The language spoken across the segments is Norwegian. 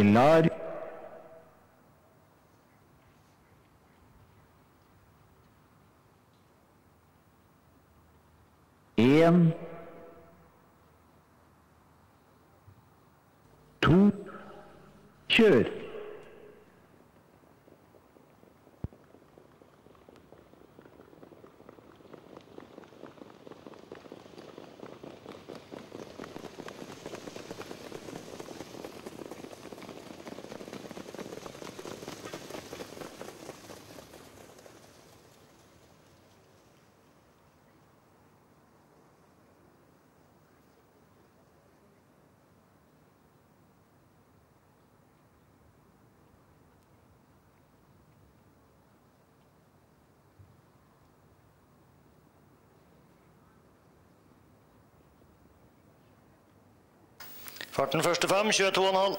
النار AM 2 Farten første fem, 22,5.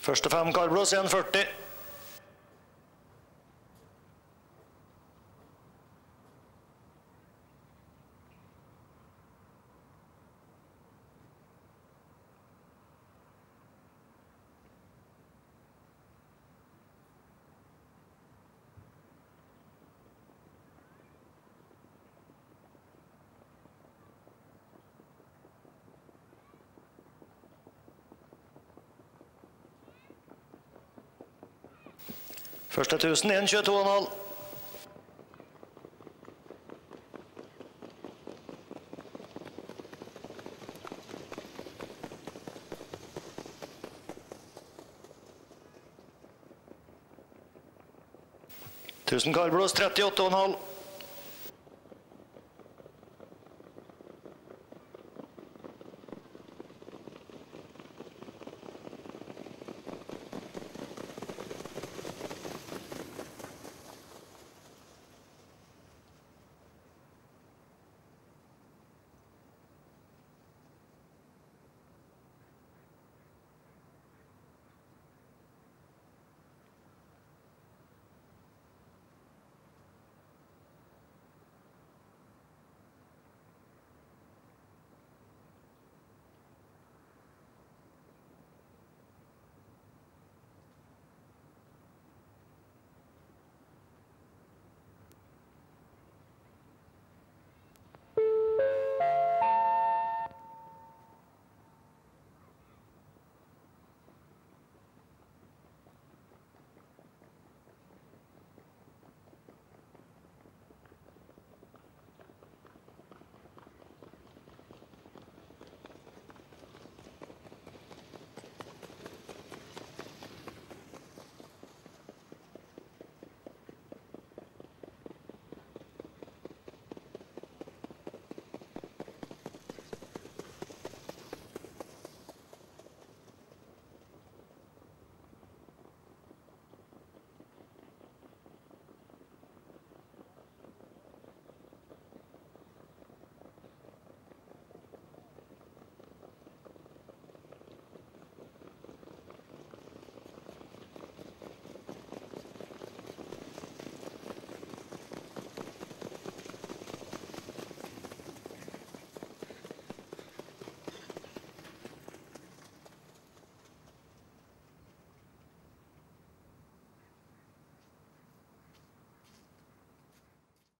Første fem karblos, 1,40. Første 1000, 1,22,5. Tusen Karblås, 38,5.